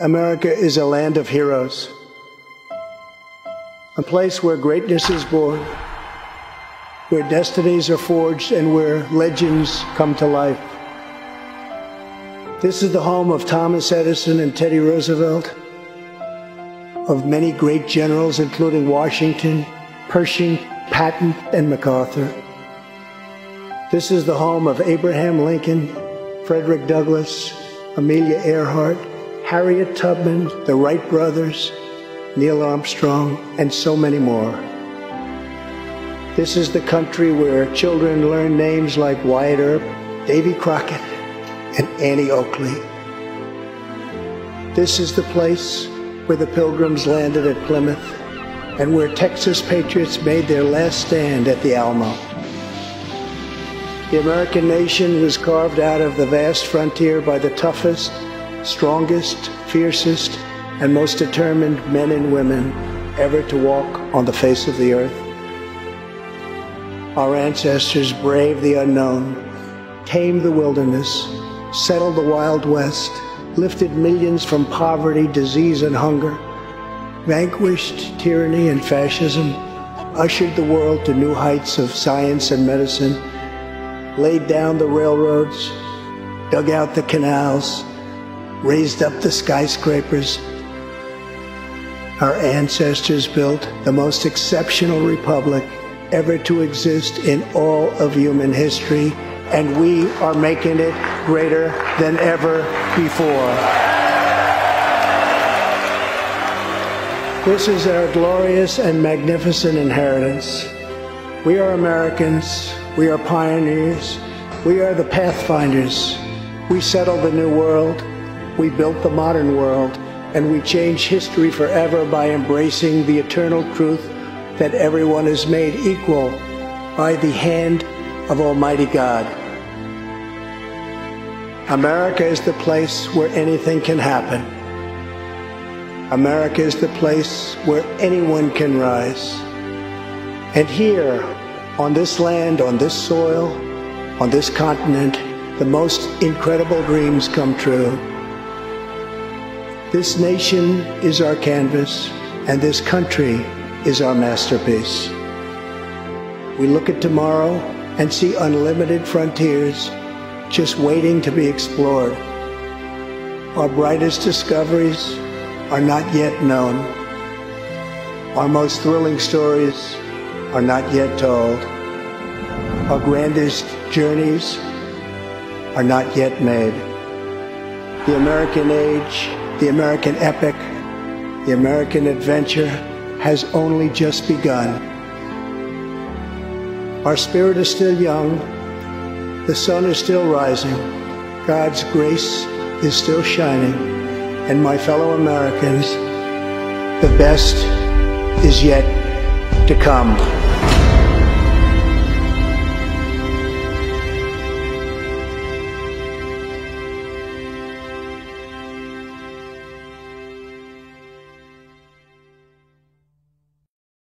America is a land of heroes, a place where greatness is born, where destinies are forged, and where legends come to life. This is the home of Thomas Edison and Teddy Roosevelt, of many great generals, including Washington, Pershing, Patton, and MacArthur. This is the home of Abraham Lincoln, Frederick Douglass, Amelia Earhart, Harriet Tubman, the Wright brothers, Neil Armstrong, and so many more. This is the country where children learn names like Wyatt Earp, Davy Crockett, and Annie Oakley. This is the place where the pilgrims landed at Plymouth and where Texas patriots made their last stand at the Alamo. The American nation was carved out of the vast frontier by the toughest, strongest, fiercest, and most determined men and women ever to walk on the face of the earth. Our ancestors braved the unknown, tamed the wilderness, settled the Wild West, lifted millions from poverty, disease, and hunger, vanquished tyranny and fascism, ushered the world to new heights of science and medicine, laid down the railroads, dug out the canals, raised up the skyscrapers. Our ancestors built the most exceptional republic ever to exist in all of human history, and we are making it greater than ever before. This is our glorious and magnificent inheritance. We are Americans. We are pioneers. We are the pathfinders. We settled the new world. We built the modern world, and we change history forever by embracing the eternal truth that everyone is made equal by the hand of Almighty God. America is the place where anything can happen. America is the place where anyone can rise. And here, on this land, on this soil, on this continent, the most incredible dreams come true. This nation is our canvas, and this country is our masterpiece. We look at tomorrow and see unlimited frontiers just waiting to be explored. Our brightest discoveries are not yet known. Our most thrilling stories are not yet told. Our grandest journeys are not yet made. The American age the American epic, the American adventure has only just begun. Our spirit is still young, the sun is still rising, God's grace is still shining, and my fellow Americans, the best is yet to come.